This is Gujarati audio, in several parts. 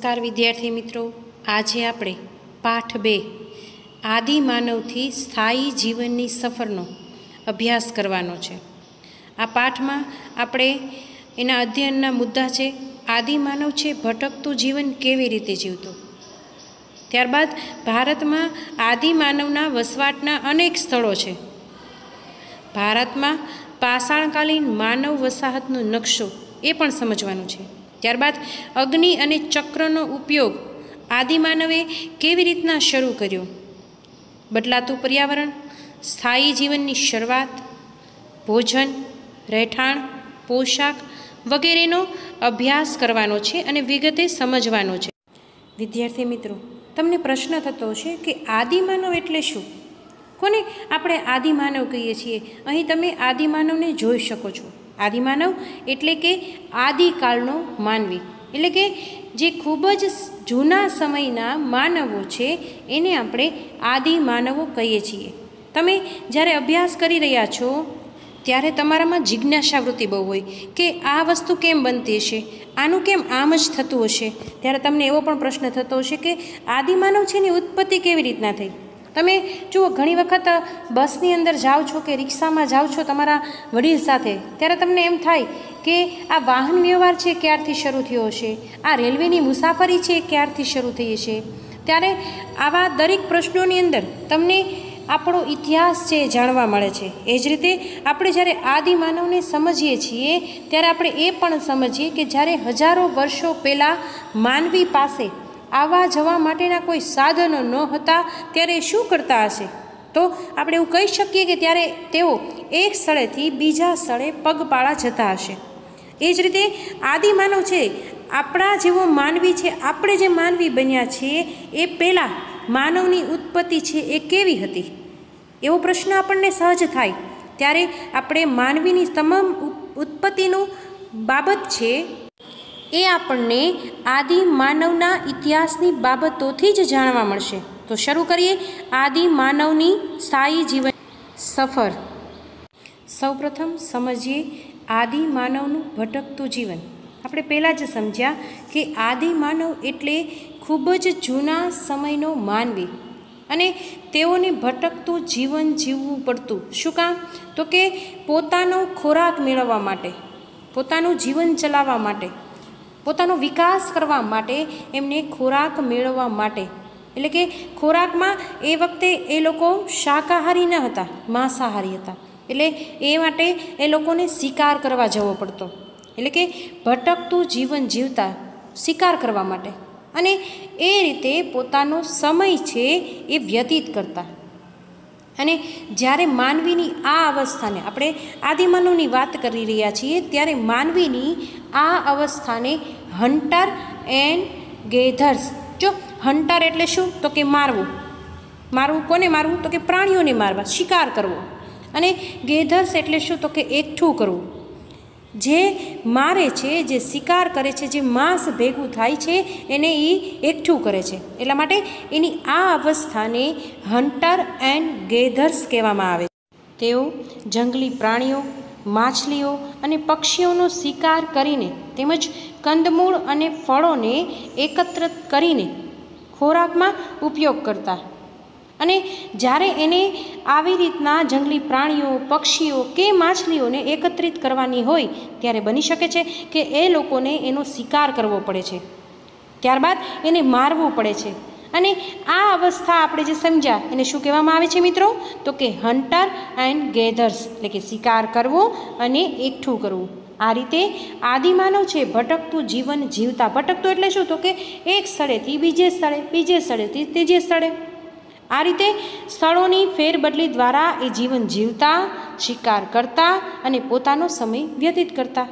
નમસ્કાર વિદ્યાર્થી મિત્રો. આજે આપણે પાઠ બે, આદિ માનવથી સ્થાયી જીવનની સફરનો અભ્યાસ કરવાનો છે. આ પાઠમાં આપણે એના અધ્યયનના મુદ્દા છે, આદિ માનવ છે ભટકતું જીવન કેવી રીતે જીવતું? ત્યારબાદ ભારતમાં આદિ માનવના વસવાટના અનેક સ્થળો છે. ભારતમાં પાષાણકાલીન માનવ વસાહતનો નકશો એ પણ સમજવાનું છે. ત્યારબાદ અગ્નિ અને ચક્રનો ઉપયોગ આદિમાનવે કેવી રીતના શરૂ કર્યો? બદલાતું પર્યાવરણ, સ્થાયી જીવનની શરૂઆત, ભોજન, રહેઠાણ, પોશાક વગેરેનો અભ્યાસ કરવાનો છે અને વિગતે સમજવાનો છે. વિદ્યાર્થી મિત્રો, તમને પ્રશ્ન થતો હશે કે આદિમાનવ એટલે શું? કોને આપણે આદિમાનવ કહીએ છીએ? અહીં તમે આદિમાનવને જોઈ શકો છો. આદિમાનવ એટલે કે આદિકાળનો માનવી. એટલે કે જે ખૂબ જ જૂના સમયના માનવો છે, એને આપણે આદિમાનવો કહીએ છીએ. તમે જ્યારે અભ્યાસ કરી રહ્યા છો, ત્યારે તમારામાં જિજ્ઞાસા વૃત્તિ બહુ હોય કે આ વસ્તુ કેમ બનતી હશે? આનું કેમ આમ જ થતું હશે? ત્યારે તમને એવો પણ પ્રશ્ન થતો હશે કે આદિમાનવ છે એની ઉત્પત્તિ કેવી રીતના થઈ? તમે જુઓ, ઘણી વખત બસની અંદર જાઓ છો કે રિક્ષામાં જાઓ છો તમારા વડીલ સાથે, ત્યારે તમને એમ થાય કે આ વાહન વ્યવહાર છે ક્યારથી શરૂ થયો હશે? આ રેલવેની મુસાફરી છે ક્યારથી શરૂ થઈ હશે? ત્યારે આવા દરેક પ્રશ્નોની અંદર તમને આપણો ઇતિહાસ છે એ જાણવા મળે છે. એ જ રીતે આપણે જ્યારે આદિ માનવને સમજીએ છીએ, ત્યારે આપણે એ પણ સમજીએ કે જ્યારે હજારો વર્ષો પહેલાં માનવી પાસે આવવા જવા માટેના કોઈ સાધનો ન હતા, ત્યારે શું કરતા હશે? તો આપણે એવું કહી શકીએ કે ત્યારે તેઓ એક સ્થળેથી બીજા સ્થળે પગપાળા જતા હશે. એ જ રીતે આદિમાનવ છે, આપણા જેવો માનવી છે, આપણે જે માનવી બન્યા છીએ, એ પહેલાં માનવની ઉત્પત્તિ છે એ કેવી હતી? એવો પ્રશ્ન આપણને સહજ થાય. ત્યારે આપણે માનવીની તમામ ઉત્પત્તિનું બાબત છે એ આપણને આદિ માનવના ઇતિહાસની બાબતોથી જ જાણવા મળશે. તો શરૂ કરીએ આદિ માનવની સ્થાયી જીવન સફર. સૌપ્રથમ સમજીએ આદિ માનવનું ભટકતું જીવન. આપણે પહેલાં જ સમજ્યા કે આદિ માનવ એટલે ખૂબ જ જૂના સમયનો માનવી અને તેઓને ભટકતું જીવન જીવવું પડતું. શું કામ? તો કે પોતાનો ખોરાક મેળવવા માટે, પોતાનું જીવન ચલાવવા માટે. પોતાનો વિકાસ કરવા માટે એમને ખોરાક મેળવવા માટે. એટલે કે ખોરાકમાં એ વખતે એ લોકો શાકાહારી ન હતા, માંસાહારી હતા. એટલે એ માટે એ લોકોને શિકાર કરવા જવો પડતો. એટલે કે ભટકતું જીવન જીવતા શિકાર કરવા માટે. અને એ રીતે પોતાનો સમય છે એ વ્યતીત કરતા. અને જ્યારે માનવીની આ અવસ્થાને આપણે આદિમાનવની વાત કરી રહ્યા છીએ, ત્યારે માનવીની આ અવસ્થાને હન્ટર એન્ડ ગેધર્સ. જો હન્ટર એટલે શું? તો કે મારવું. મારવું કોને મારવું? તો કે પ્રાણીઓને મારવા. શિકાર કરવો. અને ગેધર્સ એટલે શું? તો કે એકઠું કરવું. જે મારે છે, જે શિકાર કરે છે, જે માંસ ભેગું થાય છે, એને એ એકઠું કરે છે. એટલા માટે એની આ અવસ્થાને હન્ટર એન્ડ ગેધર્સ કહેવામાં આવે છે. તેઓ જંગલી પ્રાણીઓ, માછલીઓ અને પક્ષીઓનો શિકાર કરીને તેમજ કંદમૂળ અને ફળોને એકત્રિત કરીને ખોરાકમાં ઉપયોગ કરતા અને જ્યારે એને આવી રીતના જંગલી પ્રાણીઓ, પક્ષીઓ કે માછલીઓને એકત્રિત કરવાની હોય, ત્યારે બની શકે છે કે એ લોકોને એનો શિકાર કરવો પડે છે. ત્યારબાદ એને મારવું પડે છે. અને આ અવસ્થા આપણે જે સમજ્યા, એને શું કહેવામાં આવે છે મિત્રો? તો કે હન્ટર એન્ડ ગેધર્સ એટલે કે શિકાર કરવો અને એકઠું કરવું. આ રીતે આદિમાનવ છે, ભટકતું જીવન જીવતા. ભટકતું એટલે શું? તો કે એક સ્થળેથી બીજે સ્થળે, બીજે સ્થળેથી ત્રીજે સ્થળે. આ રીતે સ્થળોની ફેરબદલી દ્વારા એ જીવન જીવતા, શિકાર કરતા અને પોતાનો સમય વ્યતીત કરતા.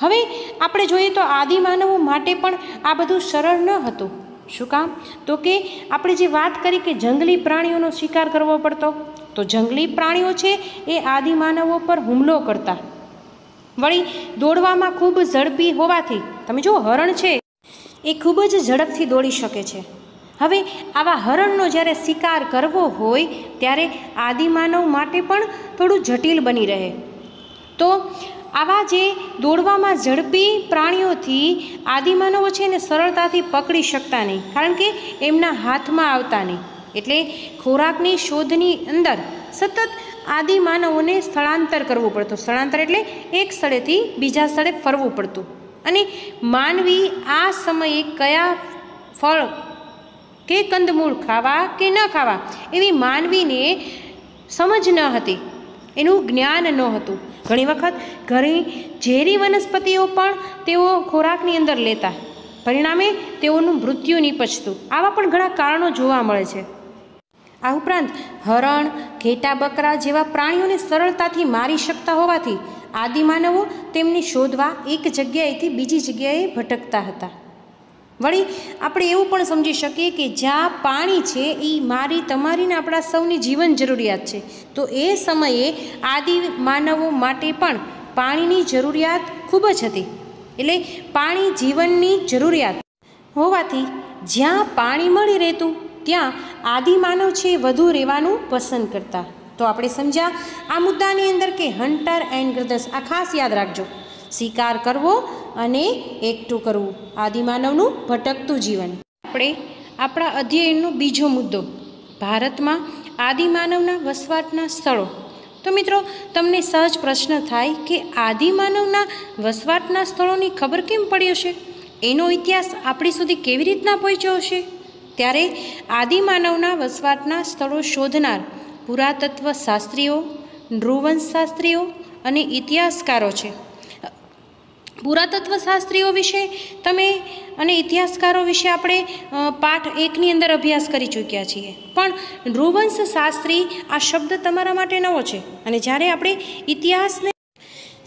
હવે આપણે જોઈએ તો આદિમાનવો માટે પણ આ બધું સરળ ન હતું. શું કામ? તો કે આપણે જે વાત કરી કે જંગલી પ્રાણીઓનો શિકાર કરવો પડતો, તો જંગલી પ્રાણીઓ છે એ આદિમાનવો પર હુમલો કરતા. વળી દોડવામાં ખૂબ ઝડપી હોવાથી, તમે જુઓ હરણ છે, એ ખૂબ જ ઝડપથી દોડી શકે છે. હવે આવા હરણનો જ્યારે શિકાર કરવો હોય, ત્યારે આદિમાનવ માટે પણ થોડું જટિલ બની રહે. તો આવા જે દોડવામાં ઝડપી પ્રાણીઓથી આદિમાનવો છે એને સરળતાથી પકડી શકતા નહીં, કારણ કે એમના હાથમાં આવતા નહીં. એટલે ખોરાકની શોધની અંદર સતત આદિમાનવોને સ્થળાંતર કરવું પડતું. સ્થળાંતર એટલે એક સ્થળેથી બીજા સ્થળે ફરવું પડતું. અને માનવી આ સમયે કયા ફળ કે કંદમૂળ ખાવા કે ન ખાવા, એવી માનવીને સમજ ન હતી. એનું જ્ઞાન ન હતું. ઘણી વખત ઘણી ઝેરી વનસ્પતિઓ પણ તેઓ ખોરાકની અંદર લેતા. પરિણામે તેઓનું મૃત્યુ નીપજતું. આવા પણ ઘણા કારણો જોવા મળે છે. આ ઉપરાંત હરણ, ઘેટા બકરા જેવા પ્રાણીઓને સરળતાથી મારી શકતા હોવાથી આદિમાનવો તેમને શોધવા એક જગ્યાએથી બીજી જગ્યાએ ભટકતા હતા. વળી આપણે એવું પણ સમજી શકીએ કે જ્યાં પાણી છે એ મારી, તમારી ને આપણા સૌની જીવન જરૂરિયાત છે. તો એ સમયે આદિ માનવો માટે પણ પાણીની જરૂરિયાત ખૂબ જ હતી. એટલે પાણી જીવનની જરૂરિયાત. હોવાથી જ્યાં પાણી મળી રહેતું, ત્યાં આદિમાનવ છે વધુ રહેવાનું પસંદ કરતા. તો આપણે સમજ્યા? આ મુદ્દાની અંદર કે હન્ટર એન્ડ ગ્રદર્સ, આ ખાસ યાદ રાખજો. શિકાર કરવો અને એકઠું કરવું. આદિમાનવનું ભટકતું જીવન. આપણે આપણા અધ્યયનનો બીજો મુદ્દો. ભારતમાં આદિમાનવના વસવાટના સ્થળો. તો મિત્રો, તમને સહજ પ્રશ્ન થાય કે આદિમાનવના વસવાટના સ્થળોની ખબર કેમ પડી હશે? એનો ઇતિહાસ આપણી સુધી કેવી રીતના પહોંચ્યો હશે? ત્યારે આદિમાનવના વસવાટના સ્થળો શોધનાર પુરાતત્વ શાસ્ત્રીઓ નૃવંશ અને ઇતિહાસકારો છે. પુરાતત્વ શાસ્ત્રીઓ વિશે તમે અને ઇતિહાસકારો વિશે આપણે પાઠ એકની અંદર અભ્યાસ કરી ચૂક્યા છીએ. પણ નૃવંશ શાસ્ત્રી આ શબ્દ તમારા માટે નવો છે અને જ્યારે આપણે ઇતિહાસને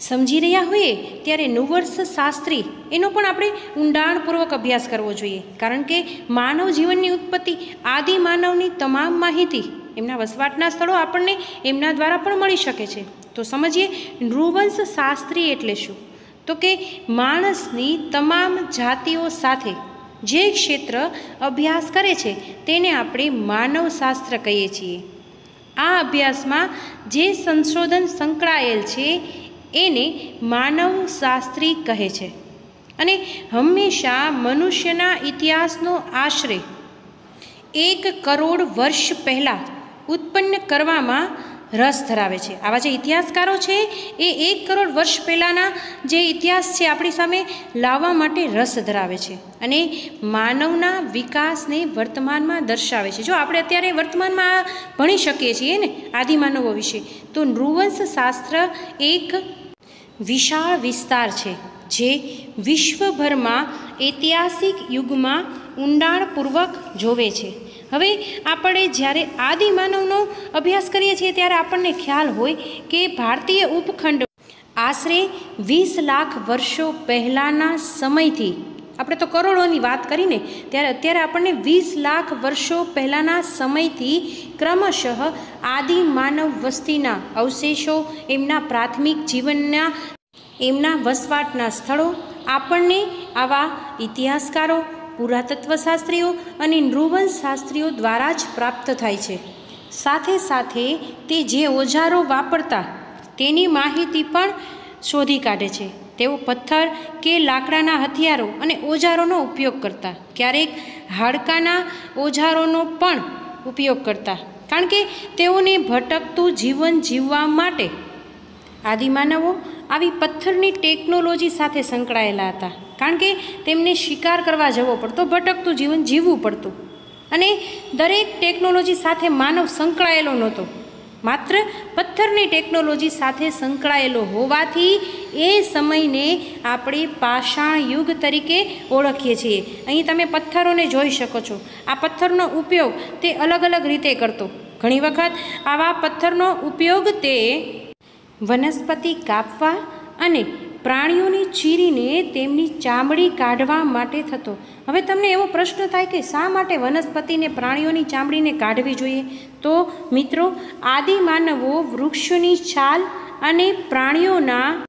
સમજી રહ્યા હોઈએ, ત્યારે નૃવંશ શાસ્ત્રી એનો પણ આપણે ઊંડાણપૂર્વક અભ્યાસ કરવો જોઈએ. કારણ કે માનવ જીવનની ઉત્પત્તિ આદિ માનવની તમામ માહિતી એમના વસવાટના સ્થળો આપણને એમના દ્વારા પણ મળી શકે છે. તો સમજીએ, નૃવંશ શાસ્ત્રી એટલે શું? તો કે માણસની તમામ જાતિઓ સાથે જે ક્ષેત્ર અભ્યાસ કરે છે તેને આપણે માનવશાસ્ત્ર કહીએ છીએ. આ અભ્યાસમાં જે સંશોધન સંકળાયેલ છે એને માનવશાસ્ત્રી કહે છે અને હંમેશા મનુષ્યના ઇતિહાસનો આશરે એક કરોડ વર્ષ પહેલાં ઉત્પન્ન કરવામાં રસ ધરાવે છે. આવા જે ઇતિહાસકારો છે, એ એક કરોડ વર્ષ પહેલાંના જે ઇતિહાસ છે, આપણી સામે લાવવા માટે રસ ધરાવે છે અને માનવના વિકાસને વર્તમાનમાં દર્શાવે છે. જો આપણે અત્યારે વર્તમાનમાં ભણી શકીએ છીએ ને, આદિમાનવો વિશે, તો નૃવંશ શાસ્ત્ર એક વિશાળ વિસ્તાર છે, જે વિશ્વભરમાં ઐતિહાસિક યુગમાં ઊંડાણપૂર્વક જોવે છે. હવે આપણે જ્યારે આદિમાનવનો અભ્યાસ કરીએ છીએ ત્યારે આપણને ખ્યાલ હોય કે ભારતીય ઉપખંડ આશરે વીસ લાખ વર્ષો પહેલાંના સમયથી, આપણે તો કરોડોની વાત કરીને, ત્યારે અત્યારે આપણને વીસ લાખ વર્ષો પહેલાંના સમયથી ક્રમશઃ આદિ માનવ વસ્તીના અવશેષો, એમના પ્રાથમિક જીવનના, એમના વસવાટના સ્થળો, આપણને આવા ઇતિહાસકારો પુરાતત્વશાસ્ત્રીઓ અને નૃવંશ શાસ્ત્રીઓ દ્વારા જ પ્રાપ્ત થાય છે. સાથે સાથે તે જે ઓજારો વાપરતા તેની માહિતી પણ શોધી કાઢે છે. તેઓ પથ્થર કે લાકડાના હથિયારો અને ઓજારોનો ઉપયોગ કરતા, ક્યારેક હાડકાના ઓજારોનો પણ ઉપયોગ કરતા. કારણ કે તેઓને ભટકતું જીવન જીવવા માટે આદિમાનવો આવી પથ્થરની ટેકનોલોજી સાથે સંકળાયેલા હતા. કારણ કે તેમને શિકાર કરવા જવો પડતો, ભટકતું જીવન જીવવું પડતું. અને દરેક ટેકનોલોજી સાથે માનવ સંકળાયેલો નહોતો. માત્ર પથ્થરની ટેકનોલોજી સાથે સંકળાયેલો હોવાથી એ સમયને આપણે પાષાણ યુગ તરીકે ઓળખીએ છીએ. અહીં તમે પથ્થરોને જોઈ શકો છો. આ પથ્થરનો ઉપયોગ તે અલગ અલગ રીતે કરતો. ઘણી વખત આવા પથ્થરનો ઉપયોગ તે વનસ્પતિ કાપવા અને પ્રાણીઓને ચીરીને તેમની ચામડી કાઢવા માટે થતો. હવે તમને એવો પ્રશ્ન થાય કે શા માટે વનસ્પતિને પ્રાણીઓની ચામડીને કાઢવી જોઈએ? તો મિત્રો, આદિમાનવો વૃક્ષની છાલ અને પ્રાણીઓના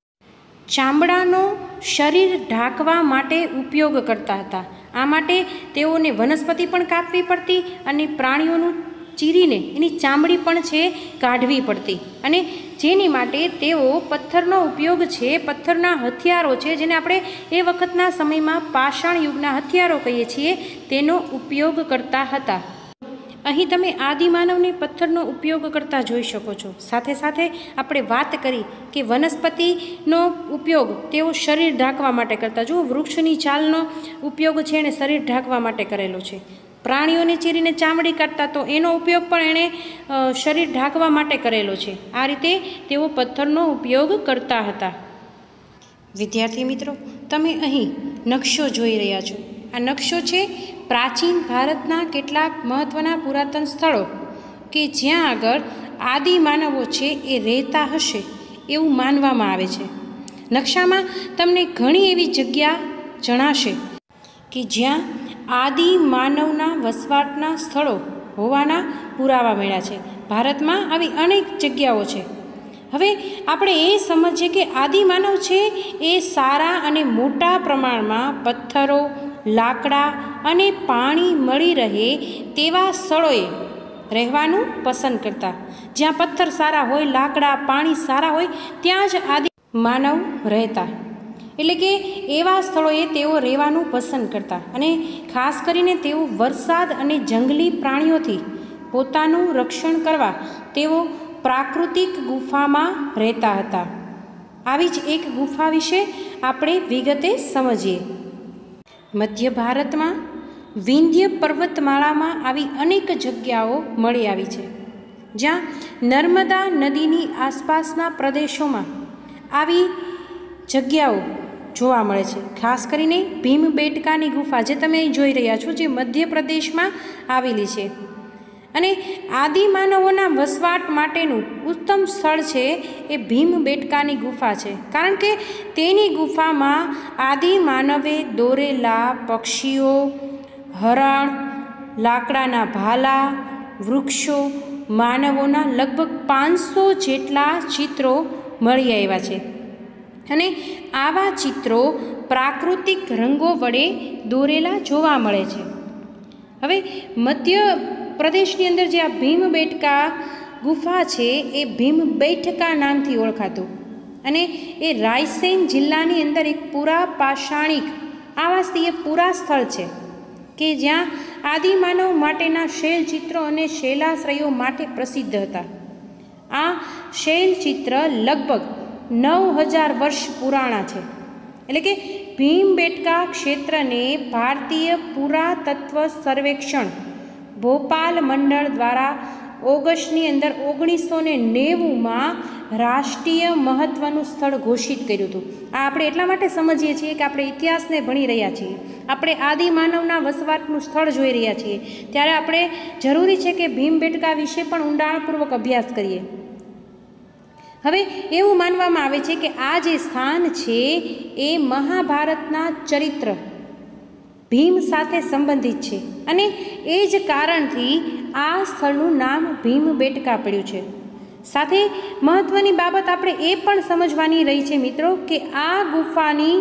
ચામડાનો શરીર ઢાંકવા માટે ઉપયોગ કરતા હતા. આ માટે તેઓને વનસ્પતિ પણ કાપવી પડતી અને પ્રાણીઓનું ચીરીને એની ચામડી પણ છે કાઢવી પડતી. અને જેની માટે તેઓ પથ્થરનો ઉપયોગ છે, પથ્થરના હથિયારો છે, જેને આપણે એ વખતના સમયમાં પાષાણ યુગના હથિયારો કહીએ છીએ, તેનો ઉપયોગ કરતા હતા. અહીં તમે આદિમાનવને પથ્થરનો ઉપયોગ કરતા જોઈ શકો છો. સાથે સાથે આપણે વાત કરી કે વનસ્પતિનો ઉપયોગ તેઓ શરીર ઢાંકવા માટે કરતા. જુઓ, વૃક્ષની છાલનો ઉપયોગ છે એણે શરીર ઢાંકવા માટે કરેલો છે. પ્રાણીઓને ચીરીને ચામડી કાઢતા તો એનો ઉપયોગ પણ એણે શરીર ઢાંકવા માટે કરેલો છે. આ રીતે તેઓ પથ્થરનો ઉપયોગ કરતા હતા. વિદ્યાર્થી મિત્રો, તમે અહીં નકશો જોઈ રહ્યા છો. આ નકશો છે પ્રાચીન ભારતના કેટલાક મહત્ત્વના પુરાતન સ્થળો કે જ્યાં આગળ આદિ માનવો છે એ રહેતા હશે એવું માનવામાં આવે છે. નકશામાં તમને ઘણી એવી જગ્યા જણાશે કે જ્યાં આદિ માનવના વસવાટના સ્થળો હોવાના પુરાવા મળ્યા છે. ભારતમાં આવી અનેક જગ્યાઓ છે. હવે આપણે એ સમજીએ કે આદિમાનવ છે એ સારા અને મોટા પ્રમાણમાં પથ્થરો, લાકડા અને પાણી મળી રહે તેવા સ્થળોએ રહેવાનું પસંદ કરતા. જ્યાં પથ્થર સારા હોય, લાકડા, પાણી સારા હોય, ત્યાં જ આદિ માનવ રહેતા. એટલે કે એવા સ્થળોએ તેઓ રહેવાનું પસંદ કરતા અને ખાસ કરીને તેઓ વરસાદ અને જંગલી પ્રાણીઓથી પોતાનું રક્ષણ કરવા તેઓ પ્રાકૃતિક ગુફામાં રહેતા હતા. આવી જ એક ગુફા વિશે આપણે વિગતે સમજીએ. મધ્ય ભારતમાં વિંધ્ય પર્વતમાળામાં આવી અનેક જગ્યાઓ મળી આવી છે. જ્યાં નર્મદા નદીની આસપાસના પ્રદેશોમાં આવી જગ્યાઓ જોવા મળે છે. ખાસ કરીને ભીમબેટકાની ગુફા જે તમે જોઈ રહ્યા છો જે મધ્યપ્રદેશમાં આવેલી છે. અને આદિમાનવોના વસવાટ માટેનું ઉત્તમ સ્થળ છે એ ભીમબેટકાની ગુફા છે. કારણ કે તેની ગુફામાં આદિમાનવે દોરેલા પક્ષીઓ, હરણ, લાકડાના ભાલા, વૃક્ષો, માનવોના લગભગ પાંચસો જેટલા ચિત્રો મળી આવ્યા છે. અને આવા ચિત્રો પ્રાકૃતિક રંગો વડે દોરેલા જોવા મળે છે. હવે મધ્ય પ્રદેશની અંદર જે આ ભીમબેટકા ગુફા છે, એ ભીમબેઠકા નામથી ઓળખાતું. અને એ રાયસેન જિલ્લાની અંદર એક પુરા પાષાણિક, આવાસીય પુરા સ્થળ છે કે જ્યાં આદિમાનવ માટેના શૈલચિત્રો અને શૈલાશ્રયો માટે પ્રસિદ્ધ હતા. આ શૈલચિત્ર લગભગ નવ હજાર વર્ષ પુરાણા છે. એટલે કે ભીમબેટકા ક્ષેત્રને ભારતીય પુરાતત્વ સર્વેક્ષણ ભોપાલ મંડળ દ્વારા ઓગસ્ટની અંદર ઓગણીસો ને નેવુંમાં રાષ્ટ્રીય મહત્ત્વનું સ્થળ ઘોષિત કર્યું હતું. આ આપણે એટલા માટે સમજીએ છીએ કે આપણે ઇતિહાસને ભણી રહ્યા છીએ. આપણે આદિમાનવના વસવાટનું સ્થળ જોઈ રહ્યા છીએ. ત્યારે આપણે જરૂરી છે કે ભીમબેટકા વિશે પણ ઊંડાણપૂર્વક અભ્યાસ કરીએ. હવે એવું માનવામાં આવે છે કે આ જે સ્થાન છે એ મહાભારતના ચરિત્ર ભીમ સાથે સંબંધિત છે. અને એ જ કારણથી આ સ્થળનું નામ ભીમ બેટકા પડ્યું છે. સાથે મહત્ત્વની બાબત આપણે એ પણ સમજવાની રહી છે મિત્રો કે આ ગુફાની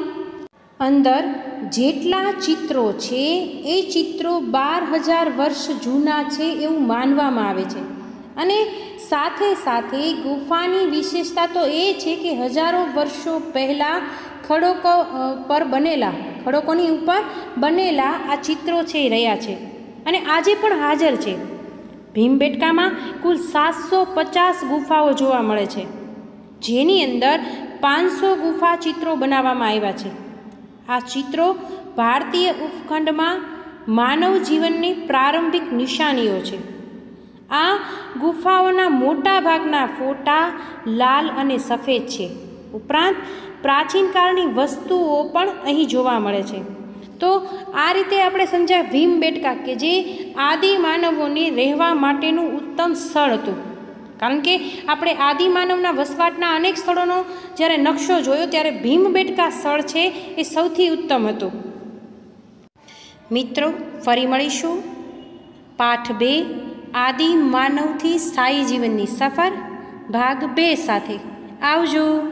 અંદર જેટલા ચિત્રો છે એ ચિત્રો બાર હજાર વર્ષ જૂના છે એવું માનવામાં આવે છે. અને સાથે સાથે ગુફાની વિશેષતા તો એ છે કે હજારો વર્ષો પહેલાં ખડકો પર બનેલા, ખડકોની ઉપર બનેલા આ ચિત્રો છે રહ્યા છે. અને આજે પણ હાજર છે. ભીમબેટકામાં કુલ સાતસો પચાસ ગુફાઓ જોવા મળે છે. જેની અંદર પાંચસો ગુફા ચિત્રો બનાવવામાં આવ્યા છે. આ ચિત્રો ભારતીય ઉપખંડમાં માનવ જીવનની પ્રારંભિક નિશાનીઓ છે. આ ગુફાઓના મોટા ભાગના ફોટા લાલ અને સફેદ છે. ઉપરાંત પ્રાચીન કાળની વસ્તુઓ પણ અહીં જોવા મળે છે. તો આ રીતે આપણે સમજ્યા ભીમબેટકા કે જે આદિ માનવોને રહેવા માટેનું ઉત્તમ સ્થળ હતું. કારણ કે આપણે આદિમાનવના વસવાટના અનેક સ્થળોનો જ્યારે નકશો જોયો ત્યારે ભીમબેટકા સ્થળ છે એ સૌથી ઉત્તમ હતું. મિત્રો, ફરી મળીશું. પાઠ બે આદિ માનવથી સ્થાયી જીવનની સફર ભાગ બે સાથે. આવજો.